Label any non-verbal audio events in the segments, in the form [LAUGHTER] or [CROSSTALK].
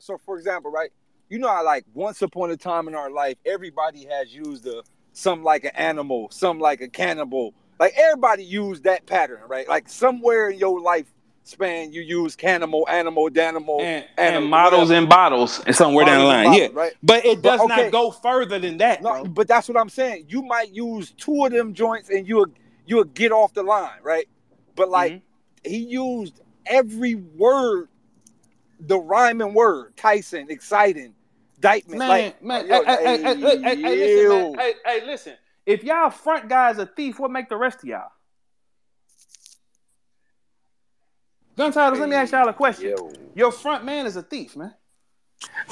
so for example, right? You know how like once upon a time in our life, everybody has used a some like an animal, some like a cannibal. Like everybody used that pattern, right? Like somewhere in your life span, you use cannibal, animal, danimal, and, animal, and models whatever. and bottles and somewhere down the line. bottles, yeah, right? but it But, does okay. not go further than that. No, bro. but that's what I'm saying. You might use two of them joints and you'll you'll get off the line, right? But like Mhm. he used every word, the rhyming word, Tyson, exciting, Dyckman. Man, like, man, yo, hey, hey, hey, hey, hey, listen, man. Hey, hey, listen. If y'all front guys a thief, what make the rest of y'all? Gun titles, let me ask y'all a question. Yo. Your front man is a thief, man.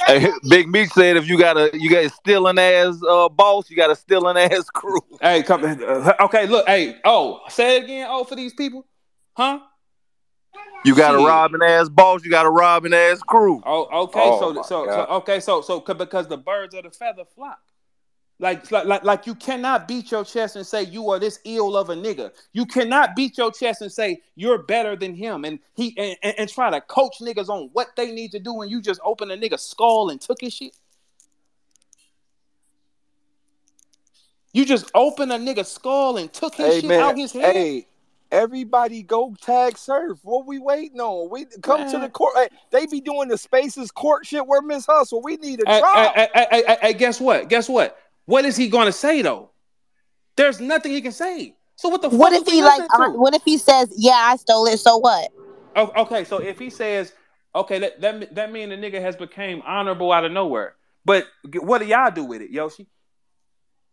Hey, Big Meech said if you got a you got a stealing ass uh, boss, you got a stealing ass crew. Hey, come. Uh, okay, look. Hey, oh, say it again. Oh, for these people, huh? You got a Shit. robbing ass boss, you got a robbing ass crew. Oh, okay. Oh, so, so, so, okay. So, so, because the birds of the feather flock. Like, like, like, like, you cannot beat your chest and say you are this ill of a nigga. You cannot beat your chest and say you're better than him, and he and, and, and try to coach niggas on what they need to do, and you just open a nigga skull and took his shit. You just open a nigga skull and took his Hey shit man, out his head. hey, everybody go tag surf. What we waiting on? We come to the court. Hey, they be doing the spaces court shit. Where Miss Hustle? We need a Hey, trial. hey, hey, hey, hey, hey, guess what? Guess what? What is he going to say though? There's nothing he can say. So what the What fuck if is he we like? uh, what if he says, "Yeah, I stole it." So what? Oh, okay, so if he says, okay, that that, that mean the nigga has became honorable out of nowhere. But what do y'all do with it, Yoshi?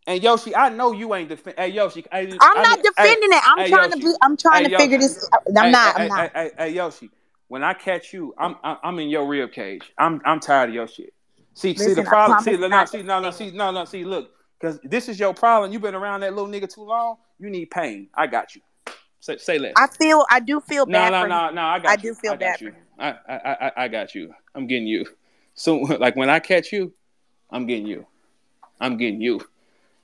And Yoshi, I know you ain't defend. Hey, Yoshi, I, I'm I not hey, defending it. I'm hey, trying to be. I'm trying Hey, to figure this. out. I'm not. I'm not. Hey, Yoshi, when I catch you, I'm I'm, in your rib cage. I'm I'm tired of your shit. See, see the problem. See, no, not see, no, no, see, no, no, see. Look, because this is your problem. You've been around that little nigga too long. You need pain. I got you. Say, say less. I feel. I do feel bad no, for no, no. I got I you. do feel I bad you. I, I, I, I got you. I'm getting you. So, [LAUGHS] like when I catch you, I'm getting you. I'm getting you.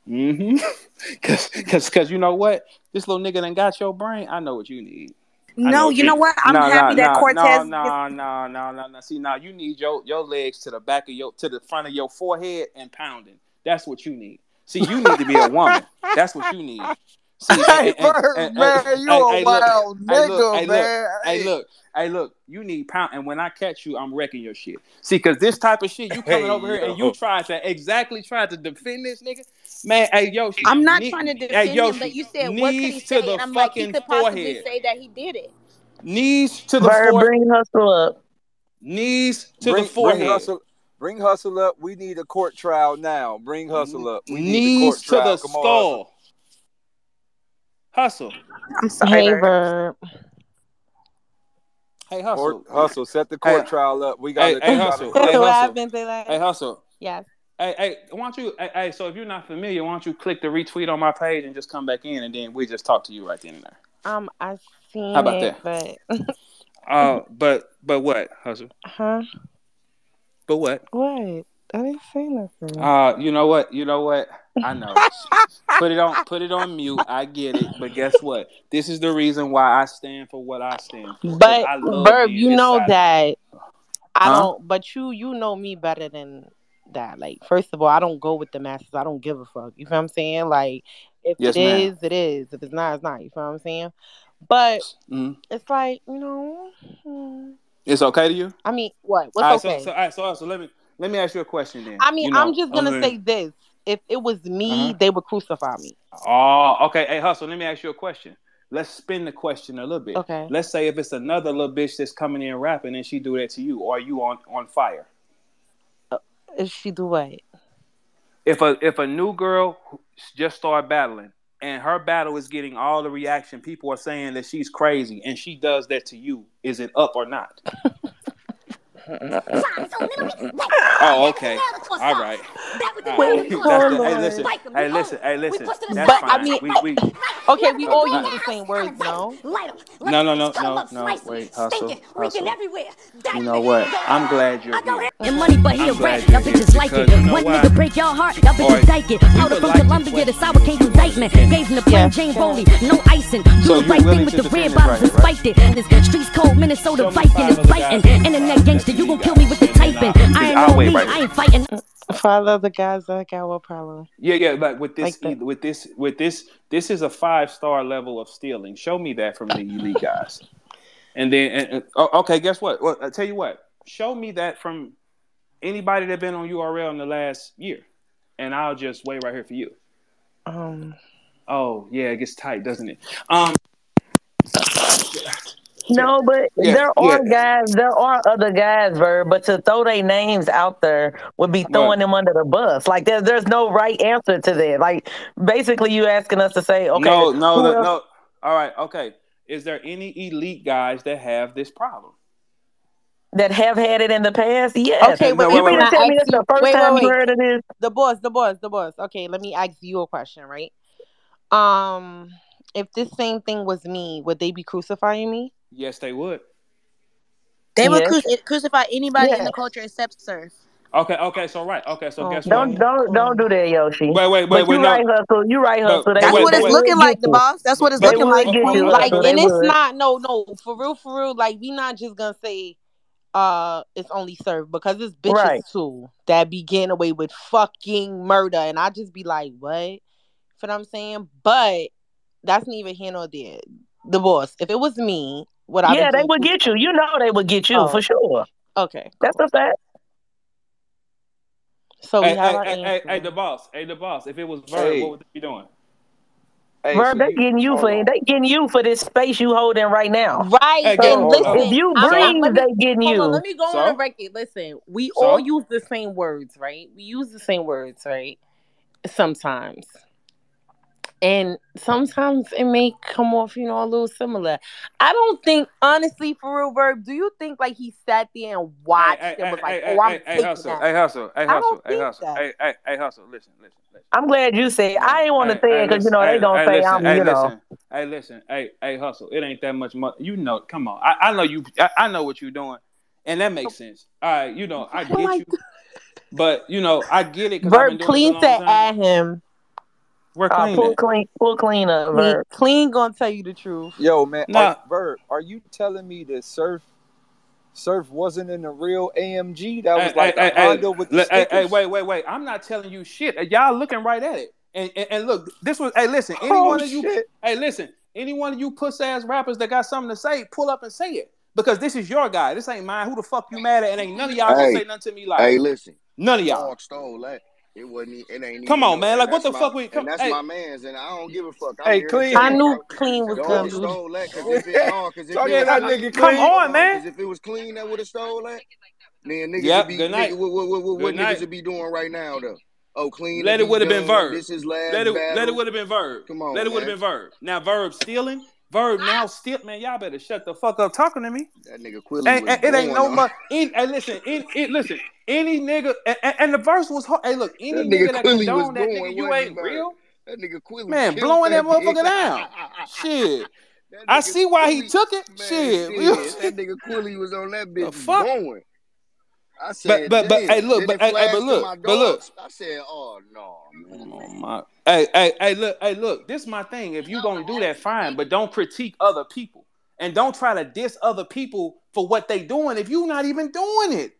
Mm-hmm. [LAUGHS] Cause, cause, cause you know what? This little nigga done got your brain. I know what you need. No, you know what? I'm no, happy no, that no, Cortez. No, no, no, no, no. See, now you need your your legs to the back of your to the front of your forehead and pounding. That's what you need. See, you need to be a [LAUGHS] woman. That's what you need. See, Hey, and- and- and- man, you a wild nigga, hey, look, man. Hey, look, hey, look. You need pound, and when I catch you, I'm wrecking your shit. See, because this type of shit, you coming Hey, over here and you try to exactly try to defend this nigga, man. Hey, yo, I'm not knee- trying to hey, defend him, but you said what could he knees say, to the and I'm like, he fucking could possibly forehead. say that he did it. Knees to the Bird, forehead. bring hustle up. Knees to bring, the forehead. Bring hustle, bring hustle up. We need a court trial now. Bring hustle up. We need a Knees court to trial. the Come on, hustle. Hustle. I'm sorry, Hey, Bird. Bird. Hey, hustle. Court, hustle. Set the court Hey, trial up. We got Hey, to. hey, we hustle. Hey, what hustle. happened, Hey, hustle. Yes. Hey, hey, why don't you? Hey, hey, so if you're not familiar, why don't you click the retweet on my page and just come back in, and then we just talk to you right then and there. Um, I seen How about it, that? but [LAUGHS] Uh, but but what, hustle? huh? But what? What? I didn't say nothing. Uh, you know what? You know what? I know. put it on. Put it on mute. I get it. But guess what? This is the reason why I stand for what I stand for. but I love Bird, being you know that I Huh? don't. But you, you know me better than that. Like, first of all, I don't go with the masses. I don't give a fuck. You feel what I'm saying? Like, if Yes, it ma'am. is, it is. If it's not, it's not. You feel what I'm saying? But Mhm. it's like you know. hmm. It's okay to you? I mean, what? What's all right, okay? so, so, all right, so, so let me let me ask you a question then. I mean, You know, I'm just gonna mean- say this: if it was me, Uh-huh. they would crucify me. Oh, okay. Hey, hustle. Let me ask you a question. Let's spin the question a little bit. Okay. Let's say if it's another little bitch that's coming in rapping and she do that to you, are you on on fire? If she do what? If a if a new girl just start battling and her battle is getting all the reaction, people are saying that she's crazy, and she does that to you, is it up or not? [LAUGHS] Oh, okay. All right. All right. Wait, That's the, hey, listen. Hey, listen. Hey, listen. That's But, I fine. mean- we, we, Okay, we all use the same words, no? No, no, no, no, no. Wait, hustle, hustle. You know what? I'm glad you're here. And money, but he a I'm glad rat. Y'all bitches like it. because you know One nigga break your heart, y'all bitches like it. Powder would from Colombia, the sour came from Dyckman. Gave him the plain Jane Bowley, no icing. Do the right thing with the red bottles and right, spiked it. This streets cold, Minnesota Show me Viking is other biting. Internet gangster, you gon' kill me with the typing. I ain't I'll me, I ain't fighting. Five the guys that got what problem? Yeah, yeah, like with this, Like with this, with this, this is a five star level of stealing. Show me that from the elite guys, and then, and, and- oh, okay, guess what? Well, I tell you what, show me that from anybody that been on URL in the last year, and I'll just wait right here for you. Um, Oh yeah, it gets tight, doesn't it? Um, No, but Yeah, there are yeah. guys, there are other guys, Verb, but to throw their names out there would be throwing What? them under the bus. Like there's there's no right answer to that. Like basically you asking us to say, okay, no, no, who no, no. All right, okay. Is there any elite guys that have this problem? that have had it in the past? Yes. Okay, wait, you wait, mean wait, to tell me this the first Wait, wait, time you heard of this? the boss, the boss, the boss. Okay, let me ask you a question, right? Um, if this same thing was me, would they be crucifying me? Yes, they would. They would Yes. crucify anybody in the culture except Surf. Okay, okay. So right. Okay, so Oh, guess Don't what? don't don't do that, Yoshi. Wait, wait, but wait, wait. you No, right, hustle. You right, hustle. They That's wait, would- what it's wait. looking would like, the boss. That's what it's They looking like. You, Like, hustle. And it's would. not no, no, for real, for real. Like, we not just gonna say, uh, it's only served because it's bitches Right. too that be getting away with fucking murder, and I just be like, what? You know what I'm saying? But that's neither here nor there. The boss. If it was me, would I? be Yeah, they would get you. You know they would get you Oh. for sure. Okay. That's a fact. So we Hey, have hey, hey, hey, the boss. Hey, the boss. If it was Verb, Hey. what would they be doing? Hey, Bro, so they getting you for on. they getting you for this space you holding right now. Right. Hey, and go- on. listen, If you I'm- I'm- breathe, let they getting you. on, let me go on So? the record. Listen, we So? all use the same words, right? We use the same words, right? Sometimes. And sometimes it may come off, you know, a little similar. I don't think, honestly, for real, Verb, do you think like he sat there and watched hey, and was hey, like, hey, oh, I'm hey, hey, taking hustle, that? hey, hustle, hey, don't hustle, hey, think hustle, that. hey, hey, hey, hustle. Listen, listen, listen. I'm glad you said. I ain't want to Hey, say hey, it because you know listen, they gonna hey, say listen, I'm, hey, you know. listen, hey, listen, hey, hey, hustle. It ain't that much money. You know, come on. I, I know you. I, I know what you're doing, and that makes sense. All right, you know, I [LAUGHS] get Like- you, but you know, I get it because I've Verb, doing clean this a long said time. at him. We're Uh, clean. pull at. clean, pull clean up, Verb. clean gonna tell you the truth. Yo, man, Nah. are, Verb, are you telling me that Surf Surf wasn't in the real AMG? That was Hey, like hey, a hey, Honda with the hey, hey, wait, wait, wait. I'm not telling you shit. Y'all looking right at it. And, and, and look, this was. Hey, listen. Any Oh, one of you. shit. Hey, listen. Any one of you puss ass rappers that got something to say, pull up and say it. Because this is your guy. This ain't mine. Who the fuck you mad at? And ain't none of y'all gonna say nothing to me like Hey, listen, none of y'all. dog stole that. It wasn't. It ain't. Come even on, man. Like, what the my- fuck we- come- And that's hey. my man's, and I don't give a fuck. I'm Hey, clean. I knew clean was Dog stole that because if it, [LAUGHS] no, 'cause if Talk it that nigga Come clean. on, man. If it was clean that would have stole that, then niggas Yep, would be. good night. Nigga, what what, what, what Good niggas would be doing right now though? Oh, clean. Let it would have been. Verb. This is last Let it battle. let it would have been Verb. Come on, let it would have been Verb. Now Verb stealing. Verb now steal. Man, y'all better shut the fuck up talking to me. That nigga Quilly Ain't, was ain't- it ain't no on- much. Hey, listen, in, it, listen. Any nigga, and, and- and the verse was. hard. Hey, look, any That nigga, nigga that Quilly was condone that going, nigga, you ain't Verb? real. That nigga Quilly Man, blowing that bitch. motherfucker down. [LAUGHS] Shit, I see why he took it. Man, Shit, shit, that [LAUGHS] nigga Quilly was on that bitch fuck? going. I said, but but damn. hey, look, but hey, hey, but look, but look. I said, oh no, man. Oh, Come on, my. Hey, hey, hey, look, hey, look. This is my thing. If you gonna do that, fine, but don't critique other people and don't try to diss other people for what they doing if you not even doing it.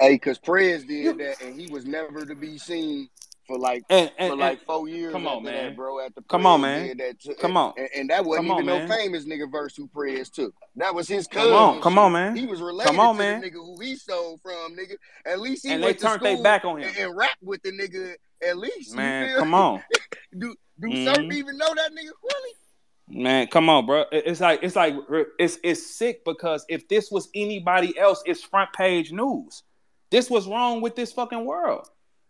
Hey, cause Prez did You- that, and he was never to be seen for like And and, for like four years come on, that, man. bro. After Come on, man. that, too. Come on. and, and that wasn't on, even no famous nigga verse who Prez took. That was his Come on, come on, man. He was related Come on, to man. the nigga who he stole from, nigga. At least he And they went to turned their back on him. and, and rap with the nigga. At least, Man, come on, [LAUGHS] Do do Mhm. Surf even know that nigga Quilly? man, come on, bro. It's like it's like it's it's sick because if this was anybody else, it's front page news. This was wrong with this fucking world.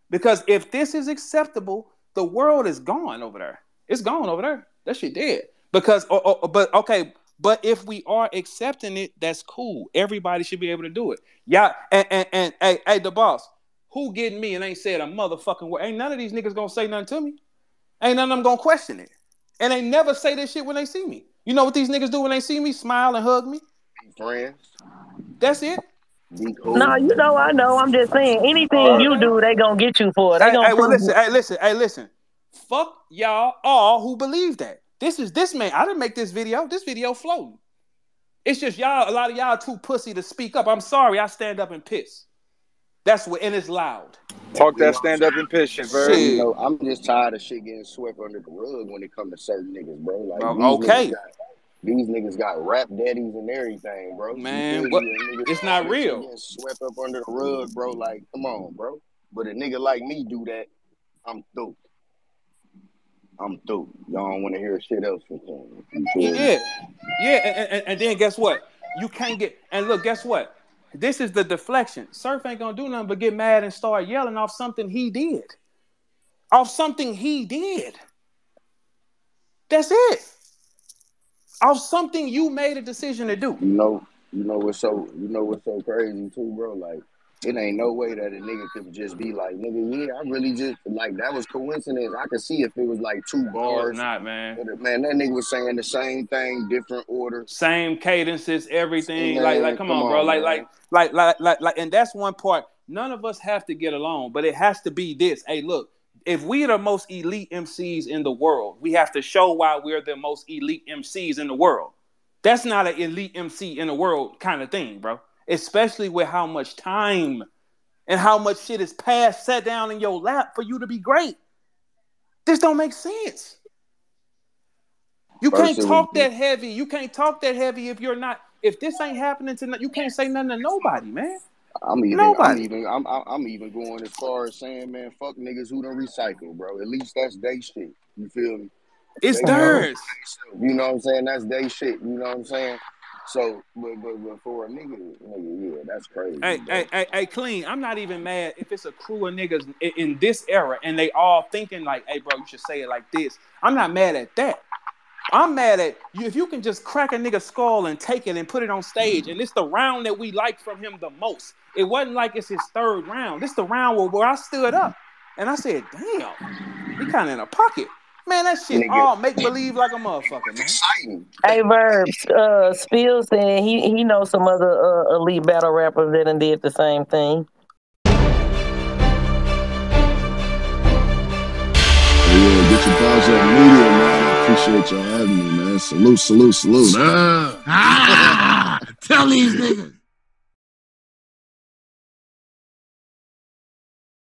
Because if this is acceptable, the world is gone over there. It's gone over there. That shit dead. Because, oh, oh, oh, but okay, but if we are accepting it, that's cool. Everybody should be able to do it. Yeah, and and, and hey, hey, the boss, who getting me and ain't said a motherfucking word? Ain't none of these niggas gonna say nothing to me. Ain't none of them gonna question it. And they never say this shit when they see me. You know what these niggas do when they see me? Smile and hug me. Friends. That's it. Be cool. No, you know, I know. I'm just saying, anything you do, they gonna get you for it. They Hey, gonna hey, well, prove listen, hey, listen, hey, listen. Fuck y'all all who believe that. This is this man. I didn't make this video. This video floating. It's just y'all. A lot of y'all too pussy to speak up. I'm sorry. I stand up and piss. That's what, and it's loud. Talk that stand up and piss shit, bro. Shit. You know, I'm just tired of shit getting swept under the rug when it comes to certain niggas, bro. Like Bro, okay. niggas got, these niggas got rap daddies and everything, bro. Man, what- me? And niggas it's not real. Swept up under the rug, bro. Like, come on, bro. But a nigga like me do that, I'm through. I'm through. Y'all don't want to hear shit else from him. Yeah, yeah, and, and, and then guess what? You can't get. And look, guess what? This is the deflection. Surf ain't gonna do nothing but get mad and start yelling off something he did. Off something he did. That's it. Off something you made a decision to do. You know, you know what's so you know what's so crazy too, bro. Like, it ain't no way that a nigga could just be like, nigga, yeah, I really just like that was coincidence. I could see if it was like two bars. it's not, man. But man, that nigga was saying the same thing, different order. Same cadences, everything. Man, like, like, come, come on, bro. on, Like, like, like, like, like, like, and that's one part. None of us have to get along, but it has to be this. Hey, look, if we're the most elite MCs in the world, we have to show why we're the most elite MCs in the world. That's not an elite MC in the world kind of thing, bro. Especially with how much time and how much shit is passed, set down in your lap for you to be great. This don't make sense. You First can't talk that heavy. You can't talk that heavy if you're not. If this ain't happening tonight, you can't say nothing to nobody, man. I'm even, I'm even, I'm, I'm even going as far as saying, man, fuck niggas who don't recycle, bro. At least that's they shit. You feel me? It's They know. theirs. You know what I'm saying? That's they shit. You know what I'm saying? So, but but, but for a nigga, nigga, yeah, that's crazy. Hey, hey, hey, hey, clean. I'm not even mad if it's a crew of niggas in, in this era and they all thinking like, hey, bro, you should say it like this. I'm not mad at that. I'm mad at you if you can just crack a nigga skull and take it and put it on stage. And it's the round that we like from him the most. It wasn't like it's his third round. This the round where, where I stood up and I said, damn, he kind of in a pocket. Man, that shit Nigga. all make believe like a motherfucker, man. exciting. Hey, Verbs, uh, Spill said he, he knows some other uh, elite battle rappers that done did the same thing. Yeah, GetYaBarzUp Media, man. I appreciate y'all having me, man. Salute, salute, salute. Ah, [LAUGHS] tell these niggas.